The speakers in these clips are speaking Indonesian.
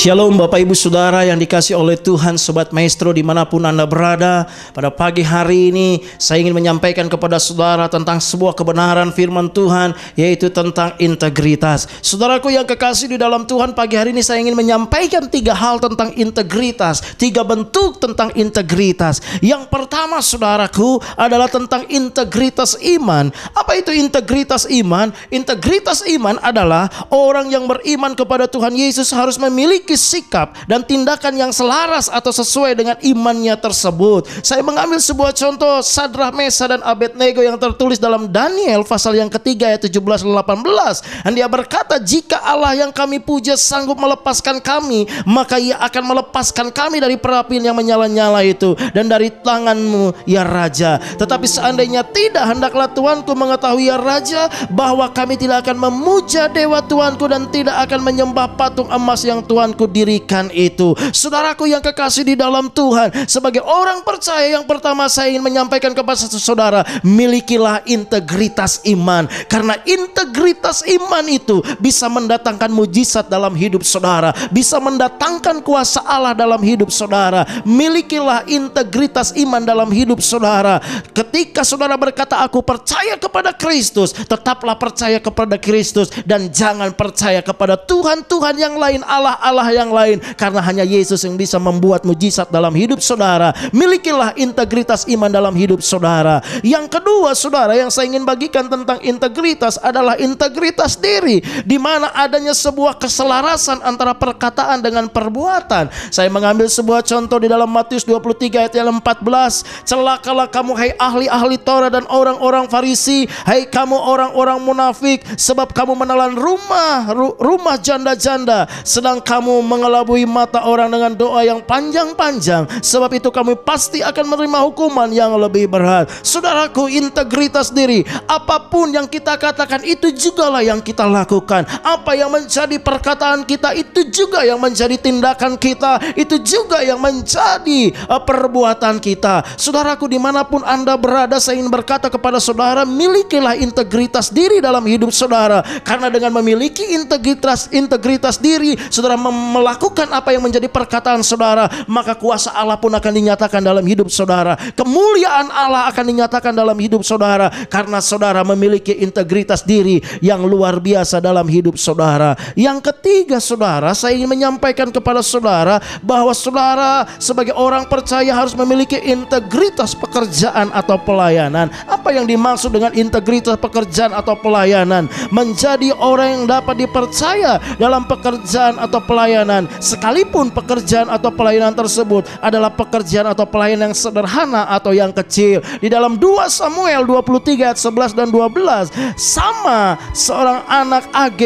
Shalom Bapak Ibu Saudara yang dikasih oleh Tuhan Sobat Maestro di mana pun Anda berada. Pada pagi hari ini saya ingin menyampaikan kepada saudara tentang sebuah kebenaran firman Tuhan Yaitu tentang integritas. Saudaraku yang kekasih di dalam Tuhan pagi hari ini saya ingin menyampaikan tiga hal tentang integritas Tiga bentuk tentang integritas. Yang pertama saudaraku adalah tentang integritas iman. Apa itu integritas iman? Integritas iman adalah orang yang beriman kepada Tuhan Yesus harus memiliki memiliki sikap dan tindakan yang selaras atau sesuai dengan imannya tersebut. Saya mengambil sebuah contoh Sadrah Mesa dan Abednego yang tertulis dalam Daniel pasal yang ketiga ayat 17 dan 18. Dan dia berkata, "Jika Allah yang kami puja sanggup melepaskan kami, maka ia akan melepaskan kami dari perapian yang menyala-nyala itu dan dari tanganmu ya raja. Tetapi seandainya tidak hendaklah Tuanku mengetahui ya raja bahwa kami tidak akan memuja dewa Tuanku dan tidak akan menyembah patung emas yang Tuhan Tuhanku dirikan itu. Saudaraku yang kekasih di dalam Tuhan, sebagai orang percaya yang pertama saya ingin menyampaikan kepada saudara, milikilah integritas iman. Karena integritas iman itu bisa mendatangkan mujizat dalam hidup saudara, bisa mendatangkan kuasa Allah dalam hidup saudara. Milikilah integritas iman dalam hidup saudara. Ketika saudara berkata aku percaya kepada Kristus, tetaplah percaya kepada Kristus dan jangan percaya kepada Tuhan-Tuhan yang lain Allah Allah Allah yang lain karena hanya Yesus yang bisa membuat mujizat dalam hidup saudara. Milikilah integritas iman dalam hidup saudara. Yang kedua, saudara, yang saya ingin bagikan tentang integritas adalah integritas diri di mana adanya sebuah keselarasan antara perkataan dengan perbuatan. Saya mengambil sebuah contoh di dalam Matius 23 ayat 14. Celakalah kamu hai ahli-ahli Torah dan orang-orang Farisi, hai kamu orang-orang munafik sebab kamu menelan rumah rumah janda-janda sedang kamu kamu mengelabui mata orang dengan doa yang panjang-panjang. Sebab itu kamu pasti akan menerima hukuman yang lebih berat. Saudaraku, integritas diri. Apa pun yang kita katakan itu jugalah yang kita lakukan. Apa yang menjadi perkataan kita itu juga yang menjadi tindakan kita. Itu juga yang menjadi uh, perbuatan kita. Saudaraku di mana pun Anda berada saya ingin berkata kepada saudara milikilah integritas diri dalam hidup saudara. Karena dengan memiliki integritas integritas diri saudara mem melakukan apa yang menjadi perkataan saudara, maka kuasa Allah pun akan dinyatakan dalam hidup saudara. Kemuliaan Allah akan dinyatakan dalam hidup saudara karena saudara memiliki integritas diri yang luar biasa dalam hidup saudara. Yang ketiga, saudara, saya ingin menyampaikan kepada saudara bahwa saudara sebagai orang percaya harus memiliki integritas pekerjaan atau pelayanan. Apa yang dimaksud dengan integritas pekerjaan atau pelayanan? Menjadi orang yang dapat dipercaya dalam pekerjaan atau pelayanan pelayanan sekalipun pekerjaan atau pelayanan tersebut adalah pekerjaan atau pelayanan yang sederhana atau yang kecil. Di dalam 2 Samuel 23 ayat 11 dan 12 sama seorang anak Ag,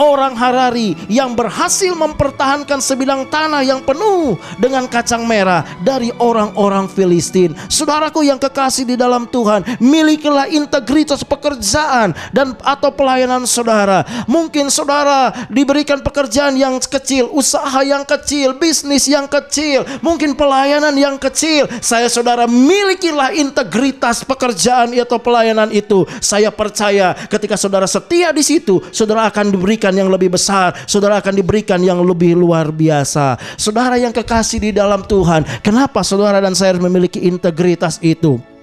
orang Harari yang berhasil mempertahankan sebidang tanah yang penuh dengan kacang merah dari orang-orang Filistin. Saudaraku yang kekasih di dalam Tuhan, milikilah integritas pekerjaan dan atau pelayanan saudara. Mungkin saudara diberikan pekerjaan yang kecil kecil, usaha yang kecil, bisnis yang kecil, mungkin pelayanan yang kecil. Saya saudara milikilah integritas pekerjaan atau pelayanan itu. Saya percaya ketika saudara setia di situ, saudara akan diberikan yang lebih besar, saudara akan diberikan yang lebih luar biasa. Saudara yang kekasih di dalam Tuhan, kenapa saudara dan saya memiliki integritas itu?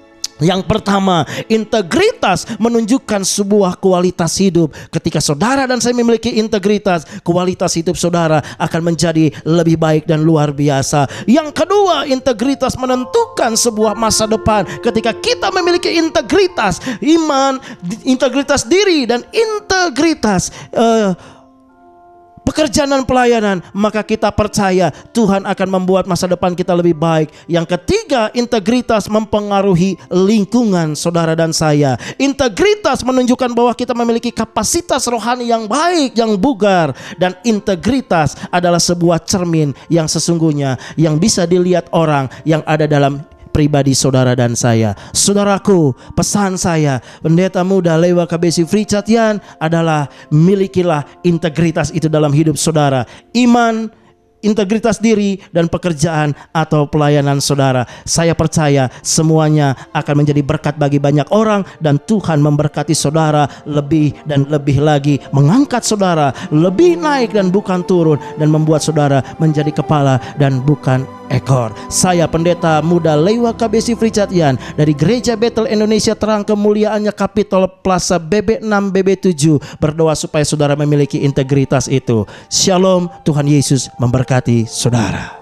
Yang pertama, integritas menunjukkan sebuah kualitas hidup. Ketika saudara dan saya memiliki integritas, kualitas hidup saudara akan menjadi lebih baik dan luar biasa. Yang kedua, integritas menentukan sebuah masa depan. Ketika kita memiliki integritas, iman, integritas diri dan integritas uh, pekerjaan dan pelayanan, maka kita percaya Tuhan akan membuat masa depan kita lebih baik. Yang ketiga, integritas mempengaruhi lingkungan saudara dan saya. Integritas menunjukkan bahwa kita memiliki kapasitas rohani yang baik, yang bugar dan integritas adalah sebuah cermin yang sesungguhnya yang bisa dilihat orang yang ada dalam pribadi saudara dan saya. Saudaraku, pesan saya, pendeta muda Lewa KBC Free Chatian adalah milikilah integritas itu dalam hidup saudara. Iman integritas diri dan pekerjaan atau pelayanan saudara. Saya percaya semuanya akan menjadi berkat bagi banyak orang dan Tuhan memberkati saudara lebih dan lebih lagi, mengangkat saudara lebih naik dan bukan turun dan membuat saudara menjadi kepala dan bukan ekor. Saya pendeta muda Lewa KBC Richard Yan dari Gereja Betel Indonesia Terang Kemuliaannya Kapitol Plaza BB6 BB7 berdoa supaya saudara memiliki integritas itu. Shalom, Tuhan Yesus memberkati saudara.